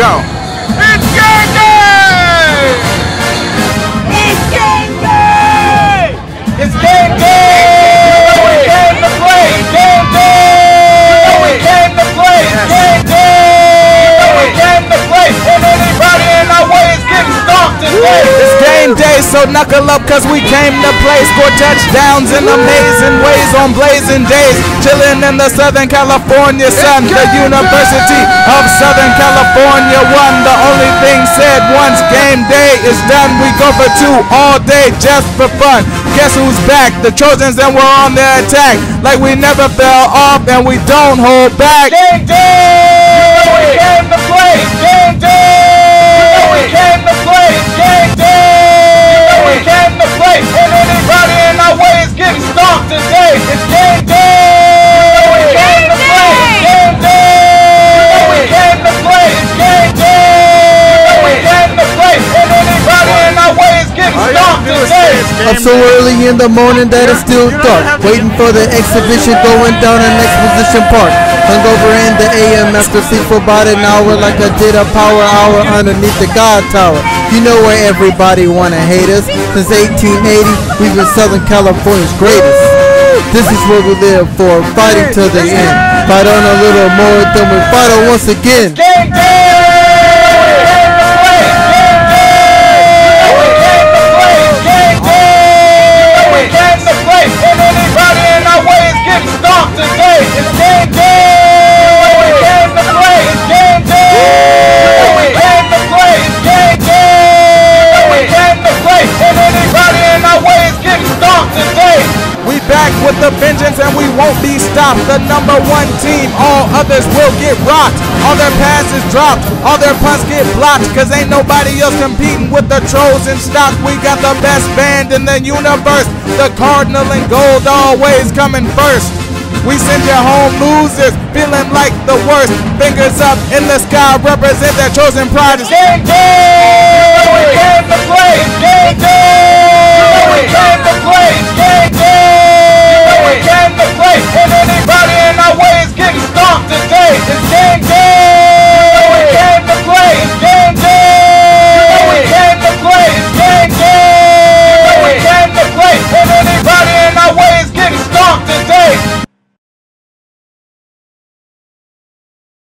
go. It's game day! It's game day! It's game day! We came to play! It's game day! We came to play! It's game day! We came to play! And anybody in our way is getting stomped today! Day, so knuckle up cause we came to play. Score touchdowns in amazing ways on blazing days. Chilling in the Southern California sun. The University of Southern California won. The only thing said once game day is done, we go for two all day just for fun. Guess who's back? The Trojans and we're on the attack. Like we never fell off and we don't hold back. Up so early in the morning that it's still dark. Waiting for the exhibition going down in Exposition Park. Hungover in the AM after sleep for about an hour like I did a power hour underneath the God Tower. You know where everybody wanna hate us. Since 1880, we've been Southern California's greatest. This is what we live for, fighting to the end. Fight on a little more, then we fight on once again. It's game day! We came to! It's game day! Play! It's game day! Anybody in our way is getting today! We back with the vengeance and we won't be stopped. The number one team, all others will get rocked. All their passes dropped, all their punts get blocked. Cause ain't nobody else competing with the trolls in stock. We got the best band in the universe. The Cardinal and Gold always coming first. We send you home losers, feeling like the worst. Fingers up in the sky, represent that chosen pride. Game